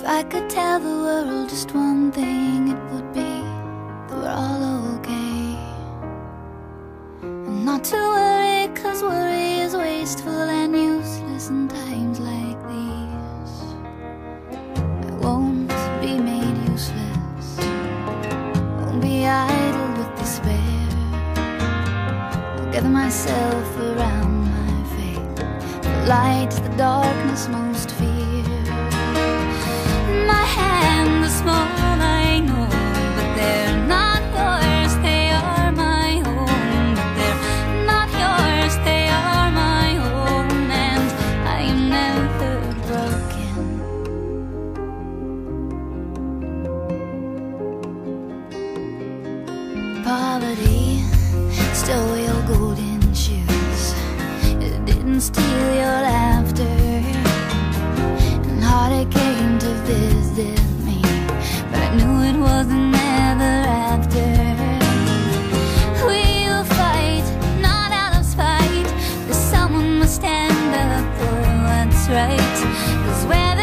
If I could tell the world just one thing, it would be that we're all okay. And not to worry, cause worry is wasteful and useless in times like these. I won't be made useless, won't be idle with despair. I'll gather myself around my faith, the light, the darkness most fear. reality. Stole your golden shoes. It didn't steal your laughter. And heartache came to visit me. But I knew it wasn't ever after. We'll fight, not out of spite. But someone must stand up for what's right. Cause whether